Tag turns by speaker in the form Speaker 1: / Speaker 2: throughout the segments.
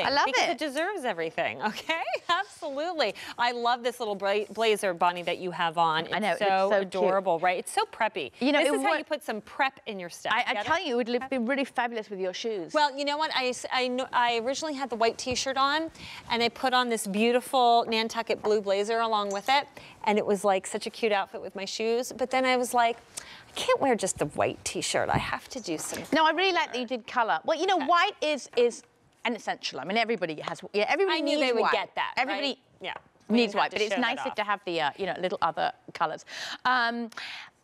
Speaker 1: everything.
Speaker 2: I love
Speaker 1: because
Speaker 2: it.
Speaker 1: it deserves everything, okay? Absolutely. I love this little bla blazer, Bonnie, that you have on. It's
Speaker 2: I know, it's
Speaker 1: so,
Speaker 2: so cute.
Speaker 1: adorable, right? It's so preppy.
Speaker 2: You know,
Speaker 1: this is how you put some prep in your stuff.
Speaker 2: I, I tell
Speaker 1: it?
Speaker 2: you, it would look- be really fabulous with your shoes.
Speaker 1: Well, you know what? I, I, I originally had the white t-shirt on, and I put on this beautiful Nantucket blue blazer along with it, and it was like such a cute outfit with my shoes. But then I was like, I can't wear just the white t-shirt. I have to do some.
Speaker 2: no, I really like that you did colour. Well, you know, white is is an essential. I mean, everybody has. Yeah, everybody
Speaker 1: I knew they would
Speaker 2: white.
Speaker 1: get that.
Speaker 2: Everybody.
Speaker 1: right? Yeah.
Speaker 2: Needs white, but it's nicer to have the, uh, you know, little other colours. Um,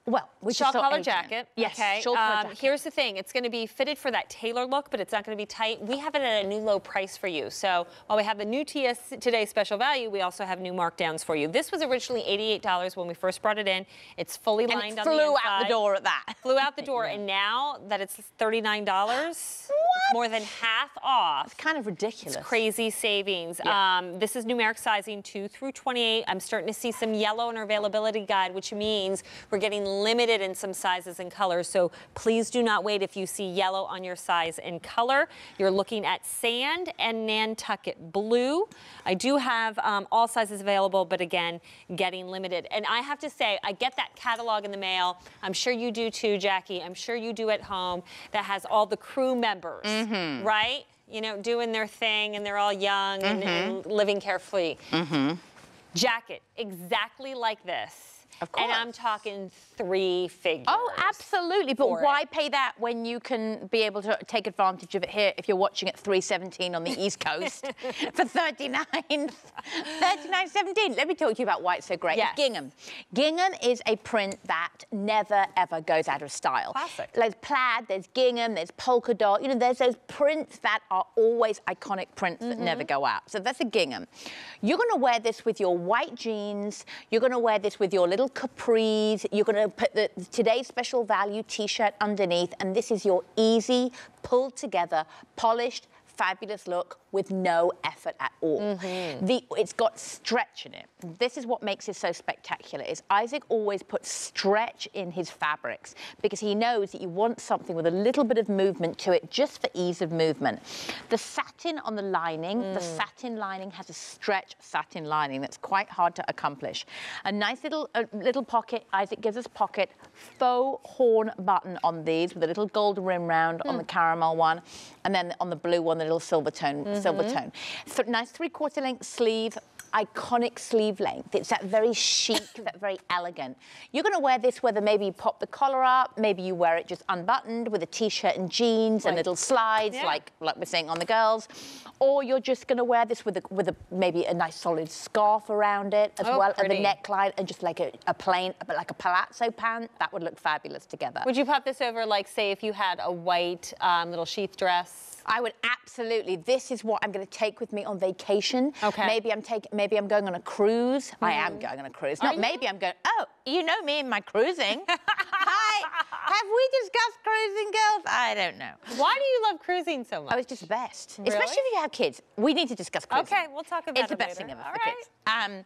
Speaker 2: well, we
Speaker 1: shawl collar jacket.
Speaker 2: Yes,
Speaker 1: Okay.
Speaker 2: shawl collar
Speaker 1: um,
Speaker 2: jacket.
Speaker 1: Here's the thing: it's going to be fitted for that tailor look, but it's not going to be tight. We have it at a new low price for you. So while we have the new TS Today special value, we also have new markdowns for you. This was originally $88 when we first brought it in. It's fully
Speaker 2: and
Speaker 1: lined
Speaker 2: it
Speaker 1: on the inside.
Speaker 2: flew out the door at that.
Speaker 1: Flew out the door, and now that it's $39, it's more than half off.
Speaker 2: It's kind of ridiculous.
Speaker 1: Crazy savings.
Speaker 2: Yeah.
Speaker 1: Um, this is numeric sizing 2 through 28. I'm starting to see some yellow in our availability guide, which means we're getting limited in some sizes and colors. So please do not wait if you see yellow on your size and color. You're looking at sand and Nantucket blue. I do have um, all sizes available, but again, getting limited. And I have to say, I get that catalog in the mail. I'm sure you do too, Jackie. I'm sure you do at home that has all the crew members,
Speaker 2: Mm-hmm.
Speaker 1: right? You know, doing their thing and they're all young and, and
Speaker 2: Mm-hmm.
Speaker 1: living carefree. Jacket, exactly like this.
Speaker 2: Of
Speaker 1: And. I'm talking three figures.
Speaker 2: Oh, absolutely. But why
Speaker 1: it.
Speaker 2: pay that when you can be able to take advantage of it here if you're watching at 317 on the East Coast for 39, 39.17? Let me talk to you about why it's so great.
Speaker 1: Yes.
Speaker 2: Gingham. Gingham is a print that never ever goes out of style.
Speaker 1: Classic.
Speaker 2: There's plaid, there's gingham, there's polka dot. You know, there's those prints that are always iconic prints that
Speaker 1: Mm-hmm.
Speaker 2: never go out. So that's a gingham. You're going to wear this with your white jeans. You're going to wear this with your little capris. You're going to put the today's special value t-shirt underneath, and this is your easy, pulled together, polished, fabulous look with no effort at all.
Speaker 1: Mm-hmm.
Speaker 2: The, it's got stretch in it. This is what makes it so spectacular is Isaac always puts stretch in his fabrics because he knows that you want something with a little bit of movement to it just for ease of movement. The satin on the lining, the
Speaker 1: Mm.
Speaker 2: satin lining has a stretch satin lining that's quite hard to accomplish. A nice little uh, little pocket, Isaac gives us pocket, faux horn button on these with a little gold rim round on
Speaker 1: Hmm.
Speaker 2: the caramel one, and then on the blue one, the little silver tone,
Speaker 1: Mm-hmm.
Speaker 2: Tone. Th- nice three-quarter length sleeve, iconic sleeve length. It's that very chic, that very elegant. You're going to wear this whether maybe you pop the collar up, maybe you wear it just unbuttoned with a t-shirt and jeans and
Speaker 1: Right.
Speaker 2: little slides,
Speaker 1: Yeah.
Speaker 2: like like we're saying on the girls, or you're just going to wear this with a, with a maybe a nice solid scarf around it as
Speaker 1: Oh,
Speaker 2: well, and the neckline, and just like a, a plain, but like a palazzo pant. That would look fabulous together.
Speaker 1: Would you pop this over, like, say, if you had a white um, little sheath dress?
Speaker 2: I would absolutely. This is what I'm going to take with me on vacation.
Speaker 1: Okay.
Speaker 2: Maybe I'm taking. Maybe I'm going on a cruise. I am going on a cruise. Not maybe I'm going. Oh, you know me and my cruising. Hi. Have we discussed cruising, girls? I don't know.
Speaker 1: Why do you love cruising so much?
Speaker 2: Oh, it's just the best.
Speaker 1: Really?
Speaker 2: Especially if you have kids. We need to discuss cruising.
Speaker 1: Okay, we'll talk about it.
Speaker 2: It's the best
Speaker 1: later.
Speaker 2: thing ever
Speaker 1: All
Speaker 2: for
Speaker 1: right.
Speaker 2: kids. Um,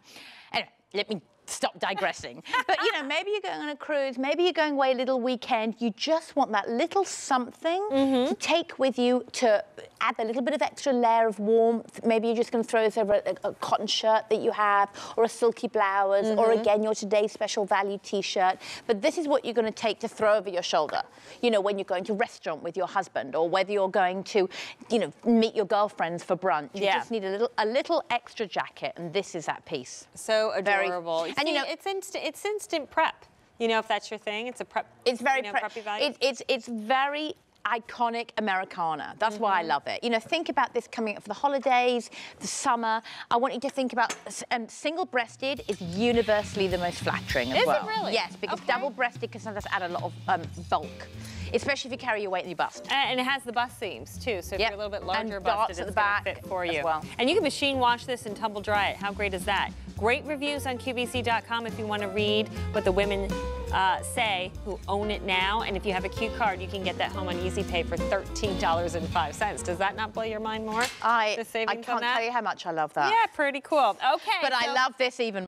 Speaker 2: anyway, let me stop digressing. but you know, maybe you're going on a cruise, maybe you're going away a little weekend. You just want that little something
Speaker 1: Mm-hmm.
Speaker 2: to take with you to add a little bit of extra layer of warmth. Maybe you're just going to throw this over a, a cotton shirt that you have, or a silky blouse, or
Speaker 1: Mm-hmm.
Speaker 2: again your today's special value T-shirt. But this is what you're going to take to throw over your shoulder. You know, when you're going to a restaurant with your husband, or whether you're going to, you know, meet your girlfriends for brunch. You
Speaker 1: Yeah.
Speaker 2: just need a little a little extra jacket, and this is that piece.
Speaker 1: So
Speaker 2: Very-
Speaker 1: adorable.
Speaker 2: And you know-
Speaker 1: it's instant. It's instant prep. You know, if that's your thing, it's a prep.
Speaker 2: It's very
Speaker 1: you know,
Speaker 2: pre-
Speaker 1: preppy value.
Speaker 2: It, it's it's very iconic Americana. That's why I
Speaker 1: Mm-hmm.
Speaker 2: love it. You know, think about this coming up for the holidays, the summer. I want you to think about um, single-breasted is universally the most flattering as
Speaker 1: Is it really?
Speaker 2: Yes, because
Speaker 1: Okay.
Speaker 2: double-breasted can sometimes add a lot of um, bulk, especially if you carry your weight in your bust.
Speaker 1: And it has the bust seams too, so if
Speaker 2: Yep.
Speaker 1: you're a little bit larger
Speaker 2: dots
Speaker 1: busted,
Speaker 2: at
Speaker 1: it's
Speaker 2: the back
Speaker 1: fit for you.
Speaker 2: well.
Speaker 1: And you can machine wash this and tumble dry it. How great is that? Great reviews on QVC.com if you want to read what the women uh, say who own it now. And if you have a Q card, you can get that home on Easy Pay for $13.05. Does that not blow your mind more?
Speaker 2: I, I can't tell you how much I love that.
Speaker 1: Yeah, pretty cool. Okay.
Speaker 2: But I love this even